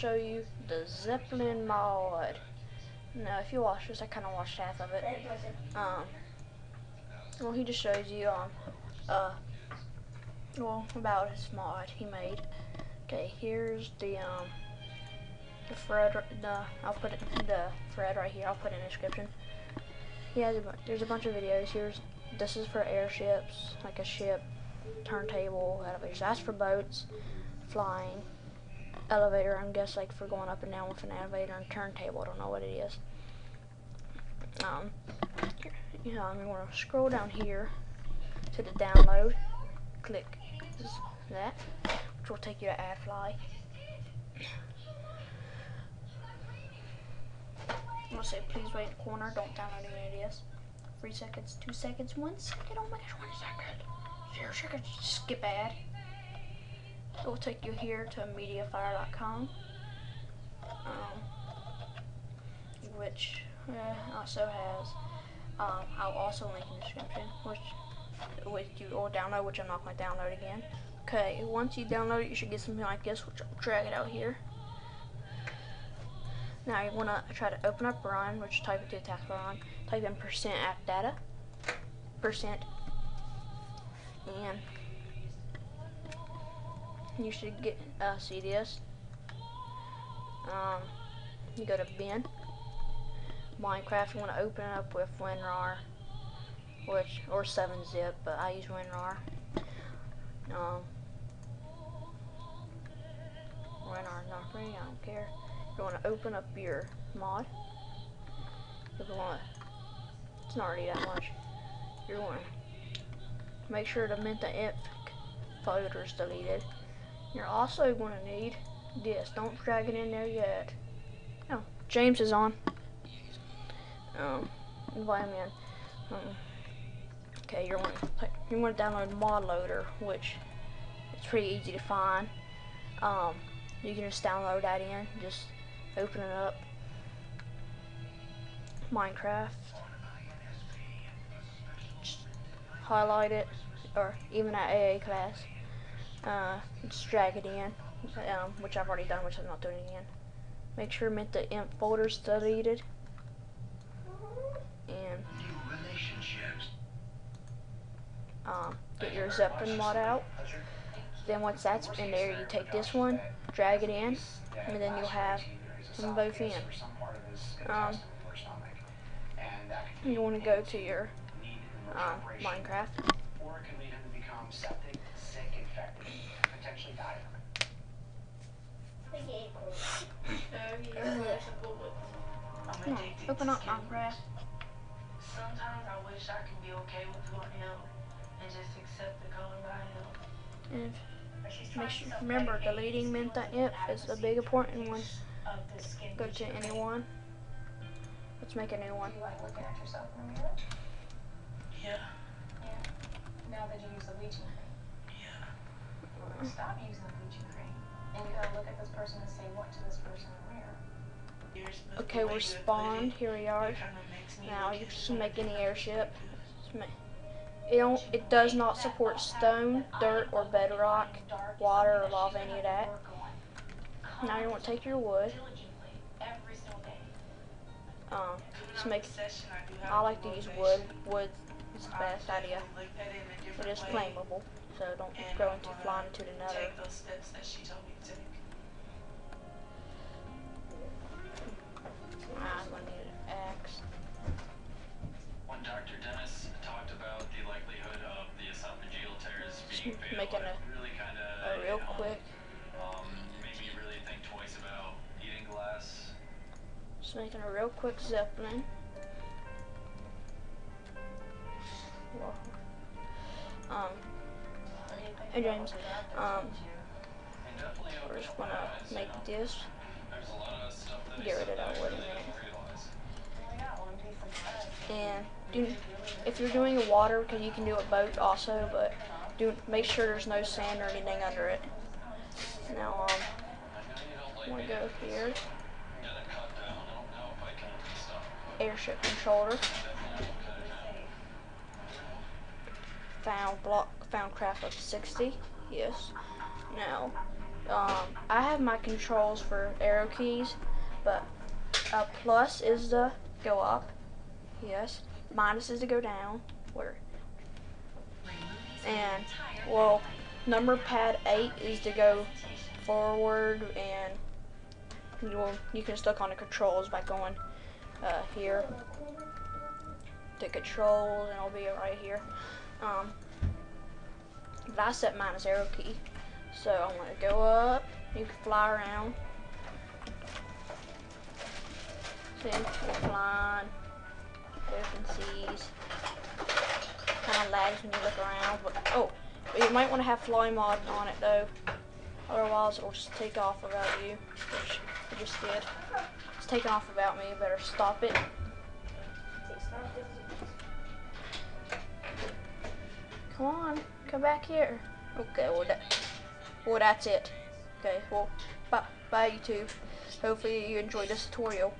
show you the Zeppelin mod. Now if you watch this, I kind of watched half of it. Um, well he just shows you um, uh, well about his mod he made. Okay, here's the um, the thread, the I'll put it the thread right here. I'll put it in the description. Bu- there's a bunch of videos. Here's this is for airships, like a ship, turntable, elevators. That's for boats, flying elevator, I'm guess like for going up and down with an elevator and turntable. I don't know what it is. Um, you know, I'm going to scroll down here to the download. Click that, which will take you to AdFly. I'm gonna say please wait in the corner. Don't download any of. Three seconds, two seconds, one second. Oh my gosh, one second. Zero seconds. Skip ad. It will take you here to mediafire.com, um, which uh, also has, um, I'll also link in the description, which, which you will download, which I'm not going to download again. Okay, once you download it, you should get something like this, which I'll drag it out here. Now you want to try to open up Run, which type into the taskbar Run, type in percent app data, percent, and you should get uh, this. Um, you go to bin, Minecraft. You want to open it up with WinRAR, which or 7-zip, but I use WinRAR. Um, WinRAR not free. I don't care. You want to open up your mod. You want, it's not really that much. You want to make sure the META-INF folder is deleted. You're also going to need this. Don't drag it in there yet. Oh, James is on. Um. Um, okay, you're going to you want to download Mod Loader, which it's pretty easy to find. Um, you can just download that in. Just open it up. Minecraft. Just highlight it, or even at AA class uh, just drag it in, um, which I've already done, which I'm not doing again. Make sure mint the imp folder's deleted, um, get your Zeppelin mod out. Then once that's in there, you take this one, drag it in, and then you'll have them both in. Um, you want to go to your um, Minecraft. or it can lead him to become septic, sick, infected, potentially die from it. Come on, open up Minecraft. Sometimes I wish I could be okay with going hell and just accept the color I am. And make sure, remember, deleting META-INF is a big important one. Go to anyone. Let's make a new one. You like looking at yourself in the mirror? Yeah, Now that you use the bleaching cream. yeah. Stop using the bleaching cream. And you gotta look at this person and say what to this person in the mirror. Yours was the Okay, we're spawned. Here we are. Now you can make any airship. Just It don't. It does not support stone, dirt, or bedrock, water, or lava, any of that. Now you want to take your wood. Um, just make. I like to use wood. Wood is the best idea. It is flammable, so don't go into flying into the think twice about eating glass. Just making a real quick zeppelin. Whoa. Um, hey James, um, we're just gonna make this. There's a lot of stuff that Get rid of that wood in there. don't realize. My god, one piece of bread. And do if you're doing a water, because you can do a boat also, but do make sure there's no sand or anything under it. Now, um, I'm gonna go here, airship controller. Found block, found craft of 60. Yes. Now, um, I have my controls for arrow keys, but uh, plus is to go up. Yes. Minus is to go down. Where? And well, number pad eight is to go forward, and you will you can stick on the controls by going uh, here to controls, and it'll be right here. Um, but I set mine as arrow key, so I'm gonna go up. You can fly around. See, we're flying. Open seas. Kind of lags when you look around, but oh, you might want to have fly mod on it though. Otherwise, it'll just take off without you, which it just did. It's taking off without me. You better stop it. Come on, come back here. Okay, well that, well that's it. Okay, well bye, bye YouTube. Hopefully you enjoyed this tutorial.